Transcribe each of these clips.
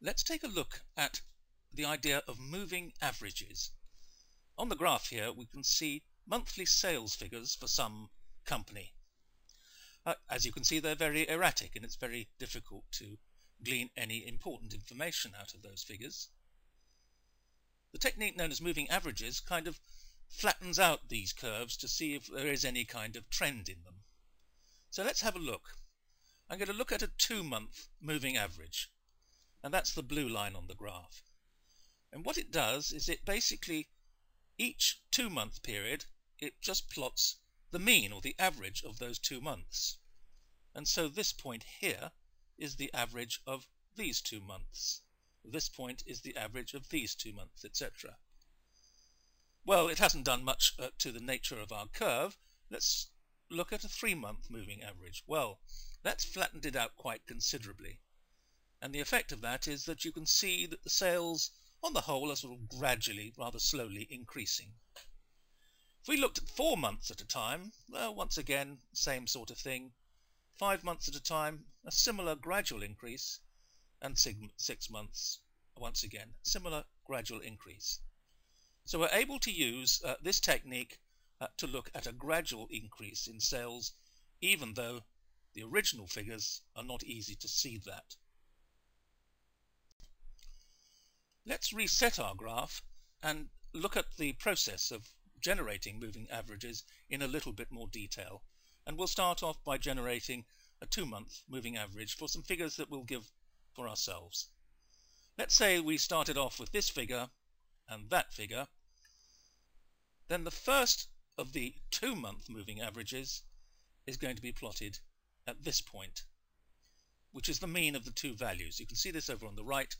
let's take a look at the idea of moving averages. On the graph here we can see monthly sales figures for some company. Uh, as you can see they're very erratic and it's very difficult to glean any important information out of those figures. The technique known as moving averages kind of flattens out these curves to see if there is any kind of trend in them. So let's have a look. I'm going to look at a two-month moving average and that's the blue line on the graph. And what it does is it basically, each two-month period, it just plots the mean or the average of those two months. And so this point here is the average of these two months. This point is the average of these two months, etc. Well, it hasn't done much uh, to the nature of our curve. Let's look at a three-month moving average. Well, that's flattened it out quite considerably. And the effect of that is that you can see that the sales on the whole are sort of gradually, rather slowly increasing. If we looked at four months at a time, well, once again, same sort of thing. Five months at a time, a similar gradual increase, and six months, once again, similar gradual increase. So we're able to use uh, this technique uh, to look at a gradual increase in sales, even though the original figures are not easy to see that. Let's reset our graph and look at the process of generating moving averages in a little bit more detail. And we'll start off by generating a two-month moving average for some figures that we'll give for ourselves. Let's say we started off with this figure and that figure. Then the first of the two-month moving averages is going to be plotted at this point, which is the mean of the two values. You can see this over on the right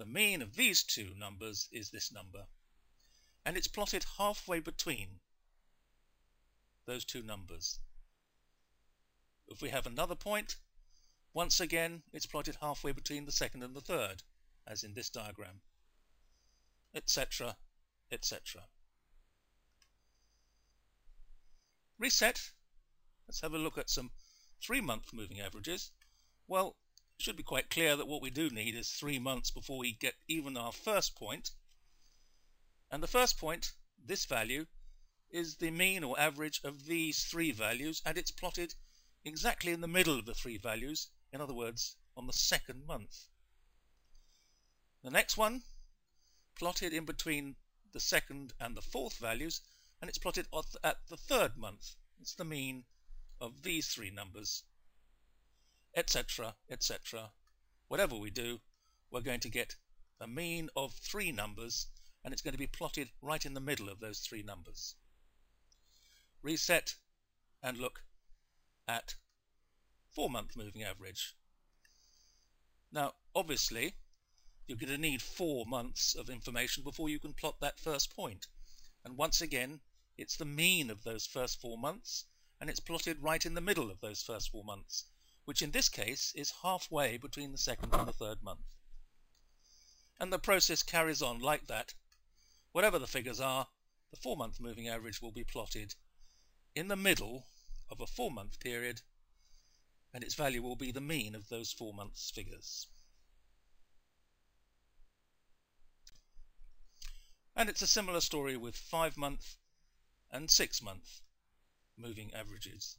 the mean of these two numbers is this number, and it's plotted halfway between those two numbers. If we have another point, once again it's plotted halfway between the second and the third, as in this diagram, etc., etc. Reset. Let's have a look at some three-month moving averages. Well, should be quite clear that what we do need is three months before we get even our first point. And the first point, this value, is the mean or average of these three values and it's plotted exactly in the middle of the three values, in other words, on the second month. The next one, plotted in between the second and the fourth values, and it's plotted at the third month. It's the mean of these three numbers etc., etc. Whatever we do, we're going to get a mean of three numbers, and it's going to be plotted right in the middle of those three numbers. Reset and look at four-month moving average. Now, obviously, you're going to need four months of information before you can plot that first point. And once again, it's the mean of those first four months, and it's plotted right in the middle of those first four months which in this case is halfway between the second and the third month. And the process carries on like that. Whatever the figures are, the four-month moving average will be plotted in the middle of a four-month period, and its value will be the mean of those four months' figures. And it's a similar story with five-month and six-month moving averages.